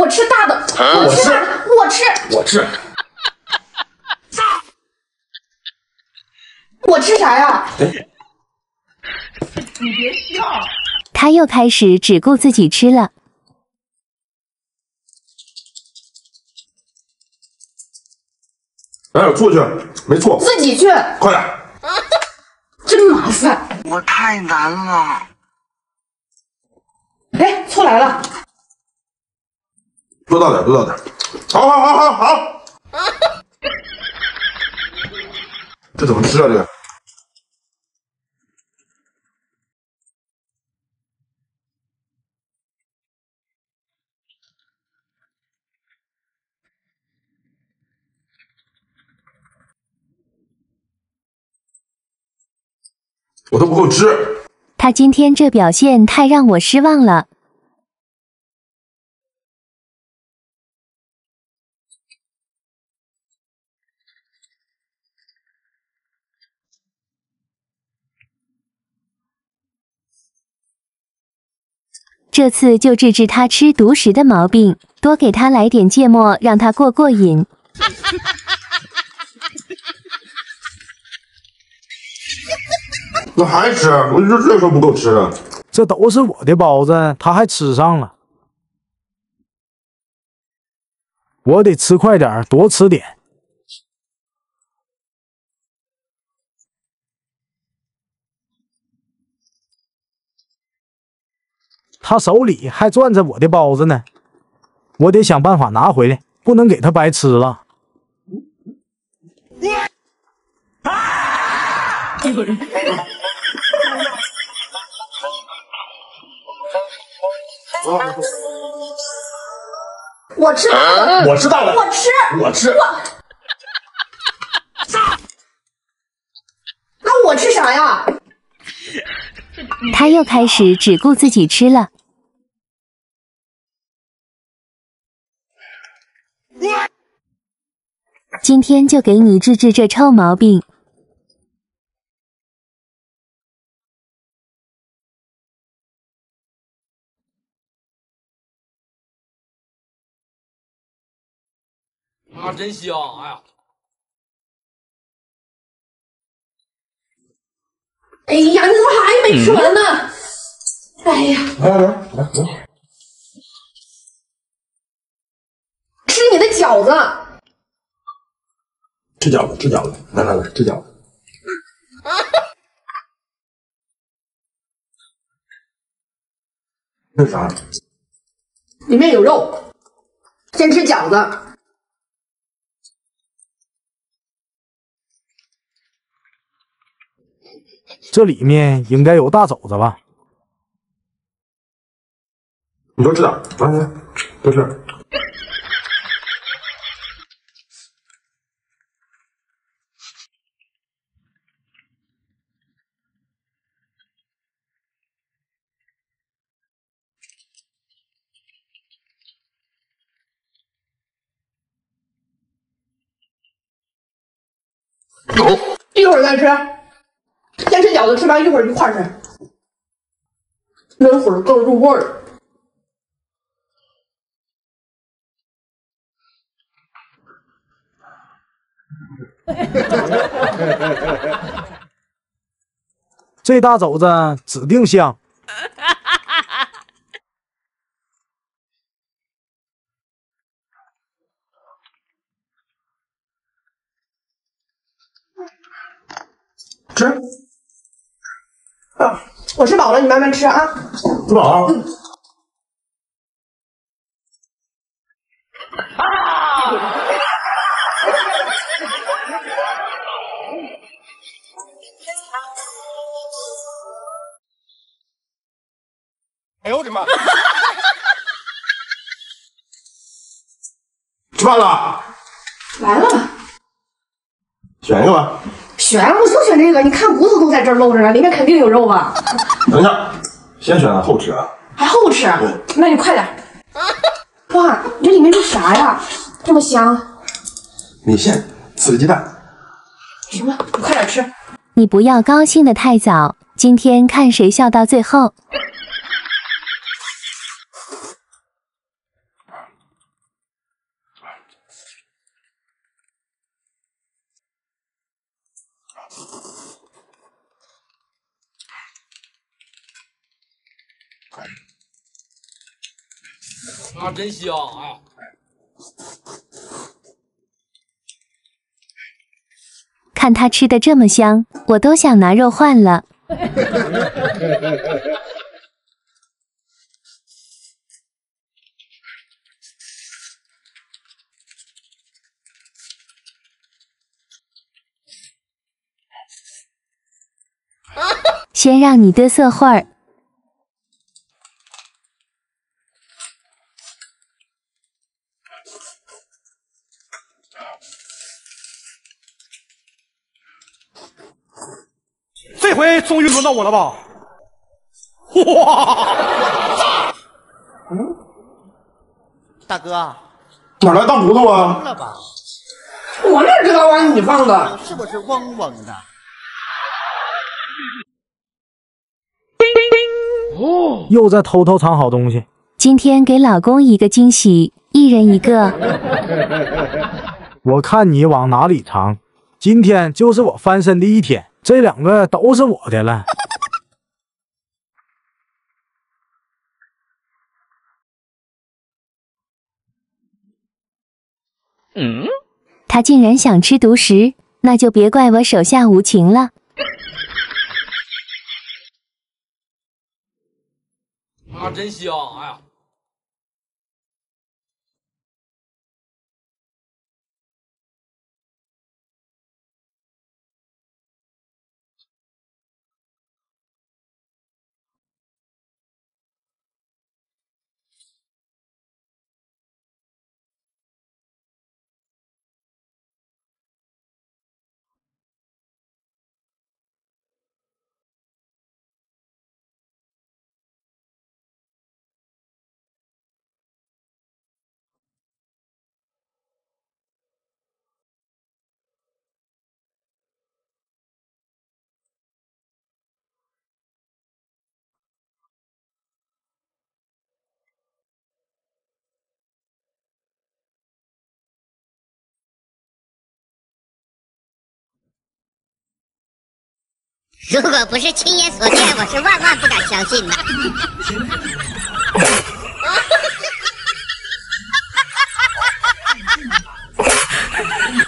我吃大的，我吃大的，我吃，我吃。我吃啥呀？你别笑。他又开始只顾自己吃了。哎，出去，没错。自己去，快点。真麻烦。我太难了。哎，醋来了。多倒点，多倒点。好好好好好。这怎么吃啊？这个？我都不够吃。他今天这表现太让我失望了。这次就治治他吃独食的毛病，多给他来点芥末，让他过过瘾。那还吃？我这这说不够吃的。这都是我的包子，他还吃上了。我得吃快点，多吃点。他手里还攥着我的包子呢，我得想办法拿回来，不能给他白吃了。我吃我知道了，我吃，我吃。那我吃啥呀？他又开始只顾自己吃了。今天就给你治治这臭毛病。啊，真香！哎呀，哎呀，你怎么还没吃完呢？哎呀，来来来来饺子。吃饺子，吃饺子，来来来，吃饺子。那啥？里面有肉，先吃饺子。这里面应该有大肘子吧？你多吃点，来来，多吃。一会儿再吃，先吃饺子，吃完一会儿一块儿吃，那会儿更入味儿。这大肘子指定香。吃。啊，我吃饱了，你慢慢吃啊。吃饱了。哎呦我的妈！吃饭了，来了，选一个吧。选我就选这个，你看骨头都在这儿露着呢，里面肯定有肉吧？等一下，先选后吃啊。还后吃？那你快点。哇，你这里面是啥呀？这么香。米线，四个鸡蛋。行了，你快点吃。你不要高兴的太早，今天看谁笑到最后。啊，真香！哎呀，看他吃的这么香，我都想拿肉换了。先让你嘚瑟会儿。这到我了吧？哇！大哥，哪来大骨头啊？了吧？我哪知道往你放的？是不是嗡嗡的？哦又在偷偷藏好东西。今天给老公一个惊喜，一人一个。我看你往哪里藏。今天就是我翻身的一天，这两个都是我的了。他竟然想吃独食，那就别怪我手下无情了。啊，真香！哎呀，如果不是亲眼所见，我是万万不敢相信的。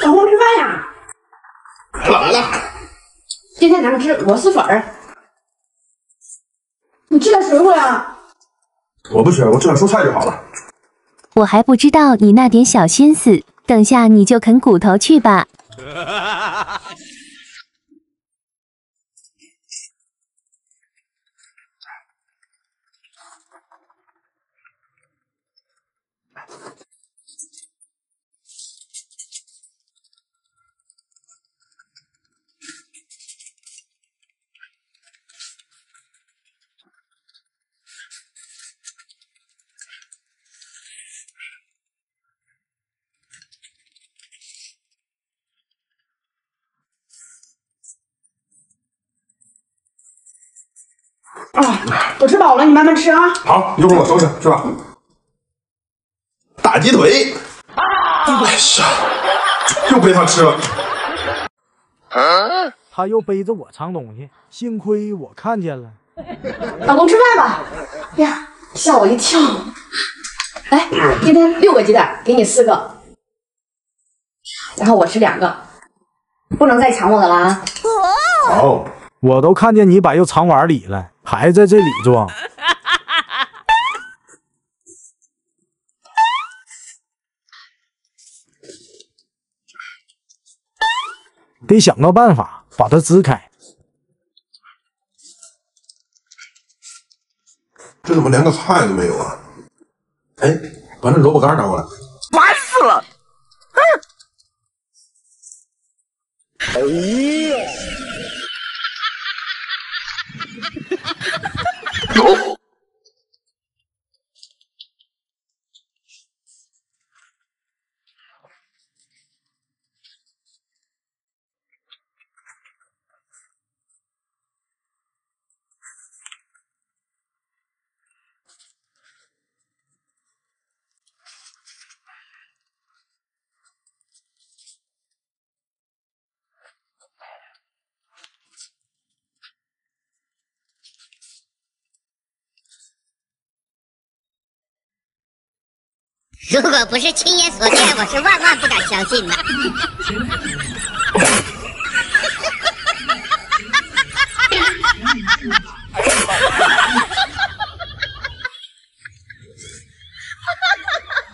老公吃饭呀？来了，今天咱们吃螺蛳粉儿。你吃点水果呀？我不吃，我吃点蔬菜就好了。我还不知道你那点小心思，等下你就啃骨头去吧。啊，我吃饱了，你慢慢吃啊。好，一会儿我收拾，去吧？大鸡腿，哎呀，又被他吃了。他又背着我藏东西，幸亏我看见了。老公吃饭吧。哎呀，吓我一跳。来，今天六个鸡蛋，给你四个，然后我吃两个，不能再抢我的了啊。好，我都看见你把肉藏碗里了，还在这里装。得想个办法把它支开。这怎么连个菜都没有啊？哎，把那萝卜干拿过来。如果不是亲眼所见，我是万万不敢相信的。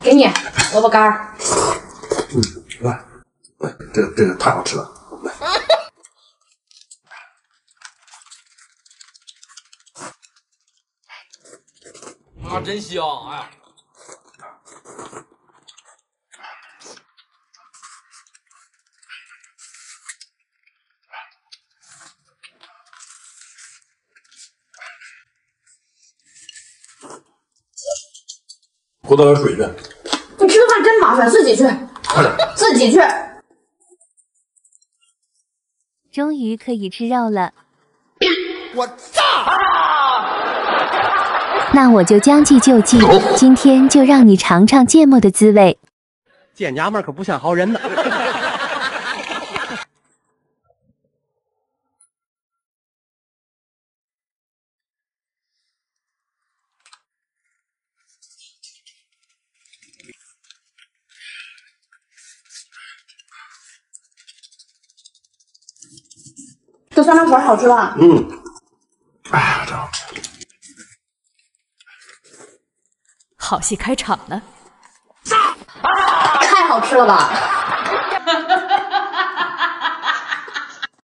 给你萝卜干儿，来，来，这个这个太好吃了。来，啊，真香！哎呀，给我倒点水去。你吃个饭真麻烦，自己去，快点。自己去。终于可以吃肉了。我炸！那我就将计就计，今天就让你尝尝芥末的滋味。这娘们儿可不像好人呢。这酸辣粉好吃吧？嗯，哎呀，真好吃。好戏开场了。太好吃了吧！